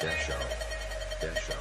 Dash out. Dash out.